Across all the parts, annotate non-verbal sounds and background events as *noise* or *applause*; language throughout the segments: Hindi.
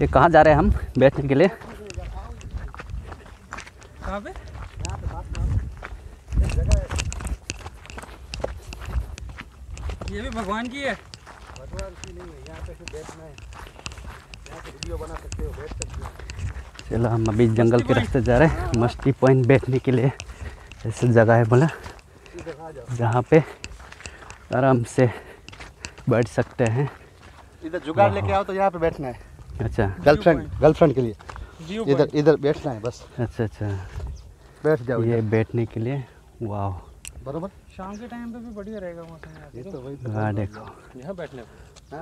ये कहाँ जा रहे हैं हम बैठने के लिए? कहाँ पे? ये भी भगवान की है? भगवान की नहीं है यहाँ पे सिर्फ़ बैठना है यहाँ पे वीडियो बना सकते हो बैठ सकते हो चलो हम अभी जंगल के रास्ते जा रहे हैं। मस्ती पॉइंट बैठने के लिए। ऐसी जगह है बोला। जहाँ पे आराम से बैठ सकते हैं। इधर जुगाड़ लेके आओ तो यहाँ पे बैठना है। अच्छा। गर्लफ्रेंड गर्लफ्रेंड के लिए। इधर इधर बैठना है बस। अच्छा अच्छा। बैठ जाओ ये बैठने के लिए वाह बरोबर। शाम के टाइम पे भी बढ़िया रहेगा मौसम ये तो। वही तो हाँ देखो। यहाँ बैठने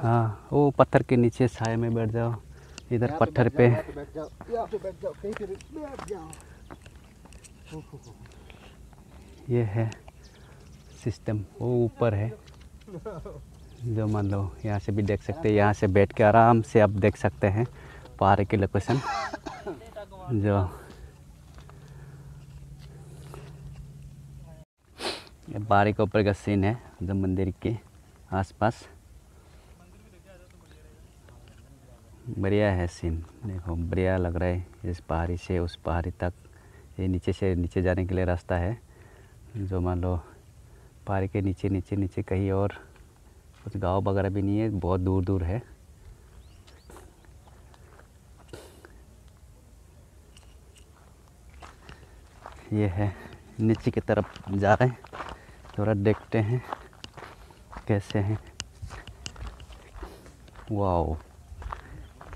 हाँ वो पत्थर के नीचे साए में बैठ जाओ। इधर पत्थर पे। बैठ जाओ यहाँ पे बैठ जाओ कहीं पे बैठ जाओ। ये है सिस्टम वो ऊपर है। *laughs* जो मान लो, यहाँ से भी देख सकते हैं, यहाँ से बैठ के आराम से आप देख सकते हैं पहाड़ की लोकेशन जो पहाड़ी के ऊपर का सीन है, जो मंदिर के आसपास। बढ़िया है सीन देखो, बढ़िया लग रहा है, इस पहाड़ी से, उस पहाड़ी तक। ये नीचे से, नीचे जाने के लिए रास्ता है। जो मान लो, पहाड़ी के नीचे नीचे नीचे कहीं और कुछ गाँव वगैरह भी नहीं है, बहुत दूर दूर है। ये है, नीचे की तरफ़ जा रहे हैं, थोड़ा देखते हैं कैसे हैं। वाओ,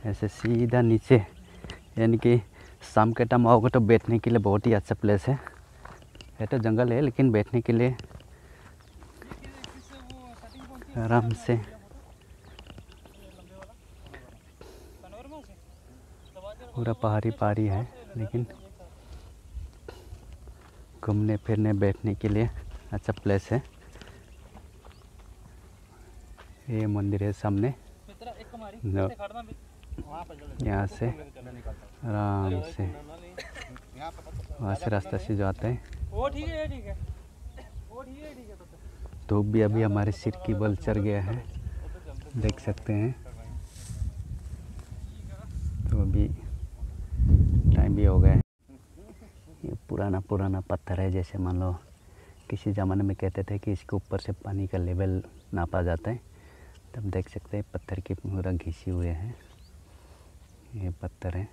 ऐसे सीधा नीचे, यानी कि शाम के टाइम आओगे तो बैठने के लिए बहुत ही अच्छा प्लेस है। है तो जंगल है, लेकिन बैठने के लिए आराम से। पूरा पहाड़ी पहाड़ी है, लेकिन घूमने फिरने, बैठने के लिए अच्छा प्लेस है। ये मंदिर है सामने। यहाँ से आराम से। वहाँ से रास्ता से जो आते हैं तो भी अभी हमारे सिर की बल चढ़ गया है। देख सकते हैं। तो अभी टाइम भी हो गया है। ये पुराना पुराना पत्थर है, जैसे मान लो किसी ज़माने में कहते थे कि इसके ऊपर से पानी का लेवल नापा जाता है। तब देख सकते हैं पत्थर के पूरा घिसे हुए हैं। ये पत्थर है।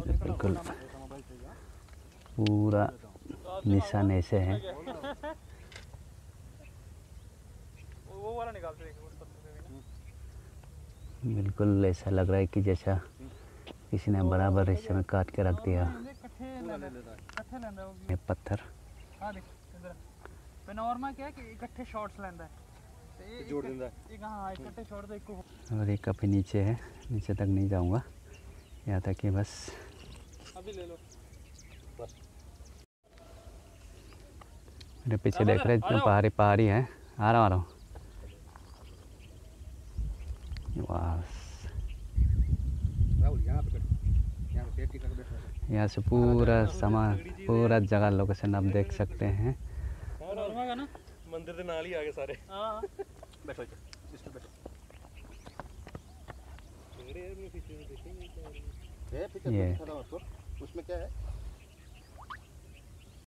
बिल्कुल। पूरा निशान ऐसे है वो वाला निकालते देखो उस पत्थर से भी ना। बिल्कुल ऐसा लग रहा है कि जैसा किसी ने बराबर हिस्से में काट के रख दिया। ये पत्थर। और एक काफ़ी नीचे है नीचे तक नहीं जाऊँगा। यहाँ तक कि बस। मेरे पीछे देख रहे हैं इतने पहाड़ी पहाड़ी है। आ रहा आ रहा हूँ। वाह यहाँ से पूरा समा पूरा जगह लोकेशन आप देख सकते हैं। मंदिर ही आ गए सारे बैठो बैठो। ये उसमें क्या है?